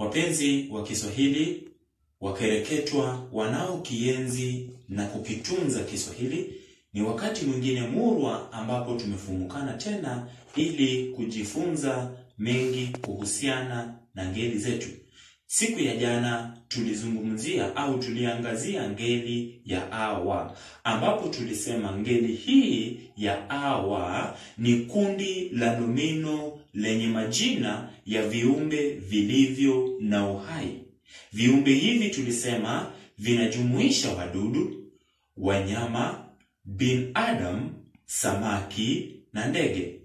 Wapenzi wa Kiswahili, wakereketwa wanaokienzi na kukitunza Kiswahili, ni wakati mwingine murwa ambapo tumefumukana tena ili kujifunza mengi kuhusiana na ngeli zetu. Siku ya jana tulizungumzia au tuliangazia ngeli ya awa, ambapo tulisema ngeli hii ya awa ni kundi la nomino lenye majina ya viumbe vilivyo na uhai. Viumbe hivi tulisema vinajumuisha wadudu, wanyama, binadamu, samaki na ndege.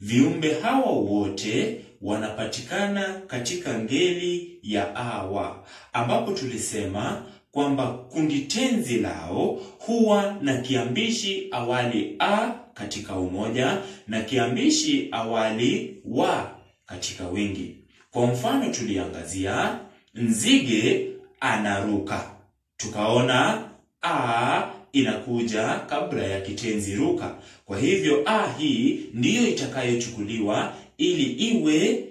Viumbe hawa wote wanapatikana katika ngeli ya awa, ambapo tulisema kwamba kundi tenzi lao huwa na kiambishi awali a katika umoja na kiambishi awali wa katika wingi. Kwa mfano, tuliangazia nzige anaruka, tukaona a inakuja kabla ya kitenzi ruka. Kwa hivyo a hii ndiyo itakayochukuliwa ili iwe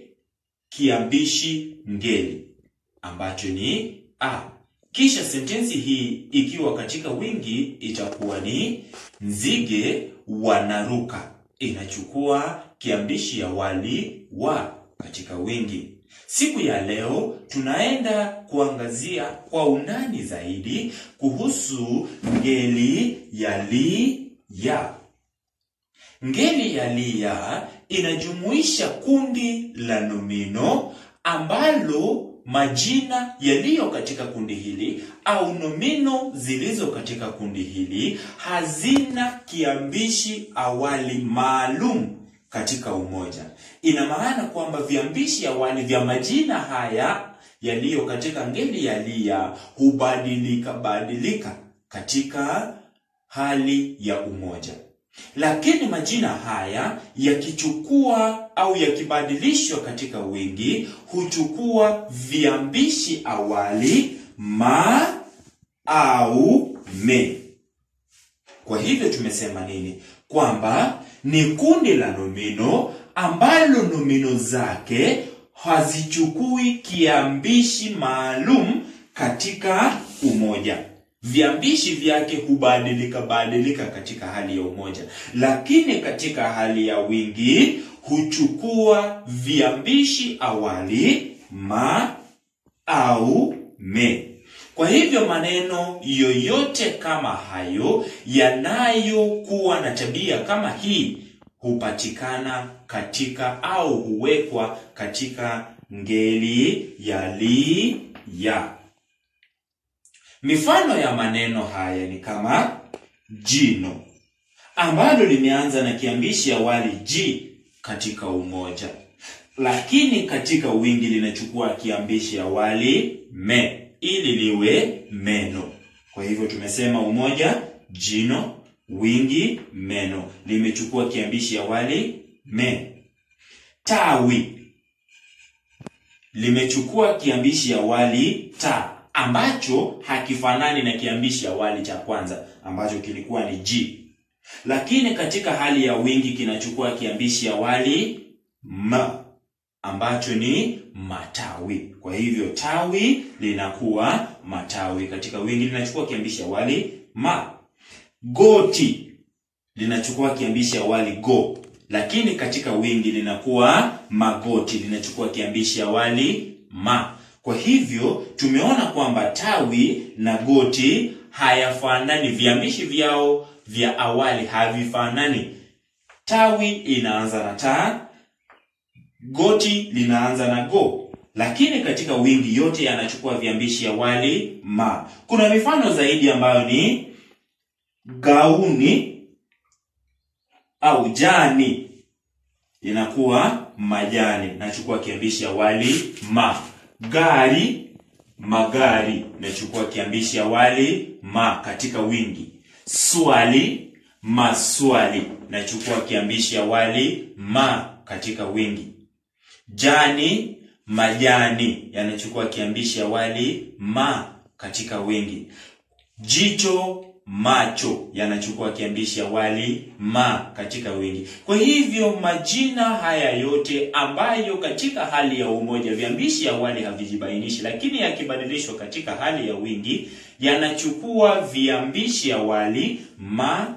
kiambishi ngeli ambacho ni a. Kisha sentensi hii ikiwa katika wingi itakuwa ni nzige wanaruka, inachukua kiambishi ya wali wa katika wingi. Siku ya leo tunaenda kuangazia kwa undani zaidi kuhusu ngeli ya li ya. Ngeli ya li ya inajumuisha kundi la nomino ambalo majina yaliyo katika kundi hili au nomino zilizo katika kundi hili hazina kiambishi awali maalum katika umoja. Ina maana kwamba viambishi awali vya majina haya yaliyo katika ngeli ya lia hubadilika badilika katika hali ya umoja, lakini majina haya yakichukua au yakibadilishwa katika wingi huchukua viambishi awali ma au me. Kwa hivyo tumesema nini? Kwamba ni kundi la nomino ambalo nomino zake hazichukui kiambishi maalum katika umoja. Viambishi vyake hubadilika badilika katika hali ya umoja, lakini katika hali ya wingi huchukua viambishi awali ma au me. Kwa hivyo maneno yoyote kama hayo yanayokuwa na tabia kama hii hupatikana katika au huwekwa katika ngeli ya li ya. Mifano ya maneno haya ni kama jino ambalo limeanza na kiambishi awali ji katika umoja, lakini katika wingi linachukua kiambishi awali me ili liwe meno. Kwa hivyo tumesema umoja jino, wingi meno, limechukua kiambishi awali me. Tawi limechukua kiambishi awali ta ambacho hakifanani na kiambishi awali cha kwanza ambacho kilikuwa ni ji, lakini katika hali ya wingi kinachukua kiambishi awali ma ambacho ni matawi. Kwa hivyo tawi linakuwa matawi, katika wingi linachukua kiambishi awali ma. Goti linachukua kiambishi awali go, lakini katika wingi linakuwa magoti, linachukua kiambishi awali ma. Kwa hivyo tumeona kwamba tawi na goti hayafanani, viambishi vyao vya awali havifanani. Tawi inaanza na ta, goti linaanza na go, lakini katika wingi yote yanachukua viambishi awali ma. Kuna mifano zaidi ambayo ni gauni au jani inakuwa majani, nachukua kiambishi awali ma. Gari, magari, nachukua kiambishi awali ma katika wingi. Swali, maswali, nachukua kiambishi awali ma katika wingi. Jani, majani, yanachukua kiambishi awali ma katika wingi. Jicho, macho yanachukua kiambishi awali ma katika wingi. Kwa hivyo majina haya yote ambayo katika hali ya umoja viambishi awali havijibainishi, lakini yakibadilishwa katika hali ya wingi yanachukua viambishi awali ma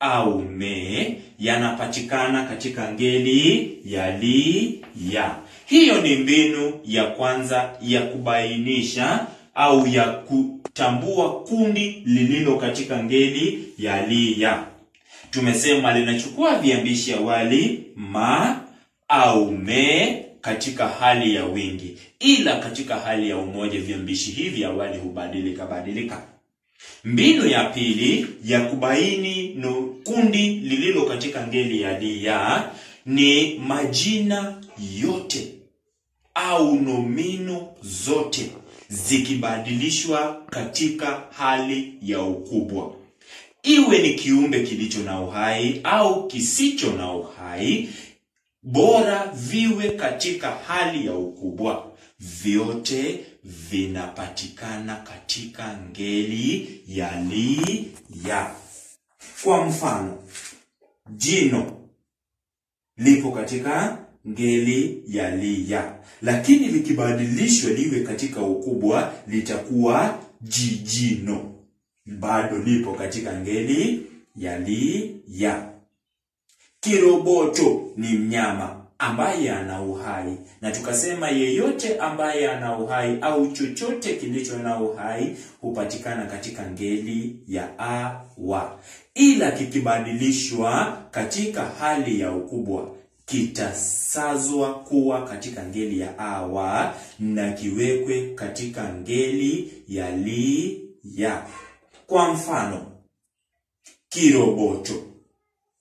au me, yanapatikana katika ngeli ya li ya. Hiyo ni mbinu ya kwanza ya kubainisha au ya kutambua kundi lililo katika ngeli ya liya. Tumesema linachukua viambishi awali ma au me katika hali ya wingi, ila katika hali ya umoja viambishi hivi awali hubadilika badilika. Mbinu ya pili ya kubaini no kundi lililo katika ngeli ya liya ni majina yote au nomino zote zikibadilishwa katika hali ya ukubwa, iwe ni kiumbe kilicho na uhai au kisicho na uhai, bora viwe katika hali ya ukubwa, vyote vinapatikana katika ngeli ya li ya. Kwa mfano, jino lipo katika ngeli ya liya, lakini likibadilishwa liwe katika ukubwa litakuwa jijino, bado lipo katika ngeli ya liya. Kiroboto ni mnyama ambaye ana uhai, na tukasema yeyote ambaye ana uhai au chochote kilicho na uhai hupatikana katika ngeli ya a wa, ila kikibadilishwa katika hali ya ukubwa kitasazwa kuwa katika ngeli ya awa na kiwekwe katika ngeli ya li ya. Kwa mfano, kiroboto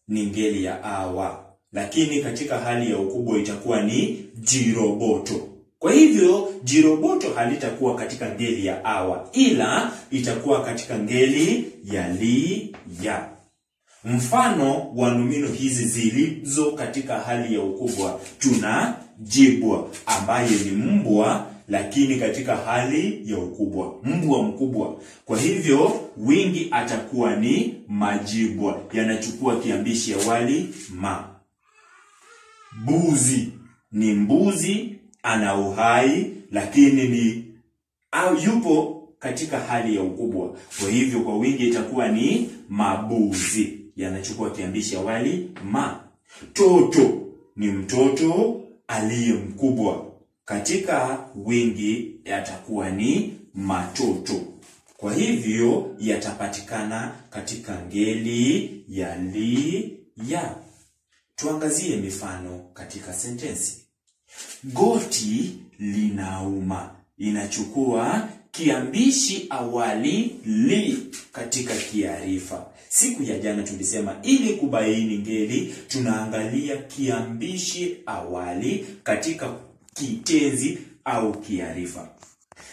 ni ngeli ya awa, lakini katika hali ya ukubwa itakuwa ni jiroboto. Kwa hivyo jiroboto halitakuwa katika ngeli ya awa, ila itakuwa katika ngeli ya li ya. Mfano wa nomino hizi zilizo katika hali ya ukubwa, tuna jibwa ambaye ni mbwa, lakini katika hali ya ukubwa, mbwa mkubwa. Kwa hivyo wingi atakuwa ni majibwa, yanachukua kiambishi awali ma. Buzi ni mbuzi, ana uhai, lakini ni au yupo katika hali ya ukubwa. Kwa hivyo kwa wingi itakuwa ni mabuzi, yanachukua kiambishi awali ma. Toto ni mtoto aliye mkubwa, katika wingi yatakuwa ni matoto. Kwa hivyo yatapatikana katika ngeli ya li ya. Tuangazie mifano katika sentensi. Goti linauma, inachukua kiambishi awali li katika kiarifa. Siku ya jana tulisema ili kubaini ngeli tunaangalia kiambishi awali katika kitenzi au kiarifa.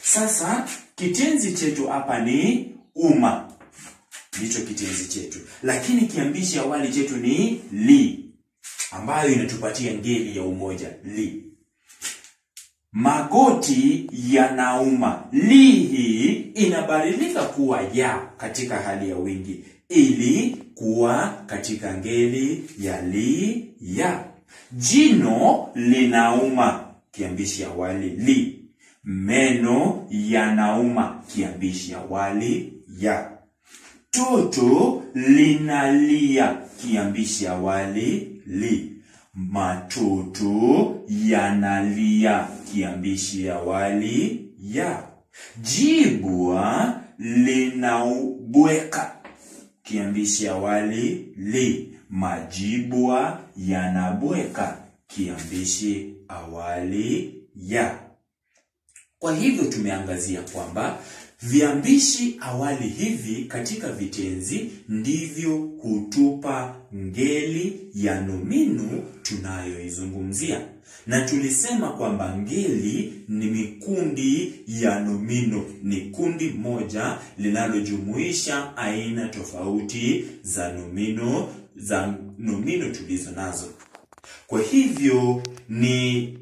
Sasa kitenzi chetu hapa ni uma, ndicho kitenzi chetu, lakini kiambishi awali chetu ni li ambayo inatupatia ngeli ya umoja li. Magoti yanauma, li hii inabadilika kuwa ya katika hali ya wingi ili kuwa katika ngeli ya li ya. Jino linauma, kiambishi awali li. Meno yanauma, kiambishi awali ya. Toto linalia, kiambishi awali li. Matoto yanalia, kiambishi awali ya. Jibwa linaubweka, kiambishi awali li. Majibwa yanabweka, kiambishi awali ya. Kwa hivyo tumeangazia kwamba viambishi awali hivi katika vitenzi ndivyo hutupa ngeli ya nominu tunayoizungumzia, na tulisema kwamba ngeli ni mikundi ya nomino, ni kundi moja linalojumuisha aina tofauti za nomino za nomino tulizo nazo. Kwa hivyo ni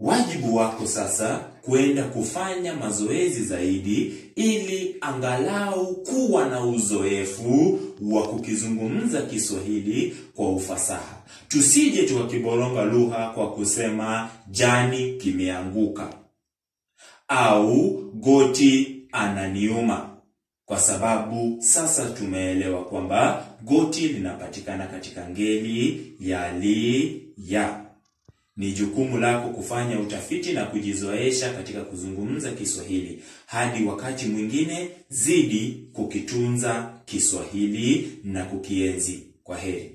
Wajibu wako sasa kwenda kufanya mazoezi zaidi ili angalau kuwa na uzoefu wa kukizungumza Kiswahili kwa ufasaha. Tusije tukakiboronga lugha kwa kusema jani kimeanguka au goti ananiuma, kwa sababu sasa tumeelewa kwamba goti linapatikana katika ngeli ya li ya. Ni jukumu lako kufanya utafiti na kujizoesha katika kuzungumza Kiswahili. Hadi wakati mwingine, zidi kukitunza Kiswahili na kukienzi. Kwa heri.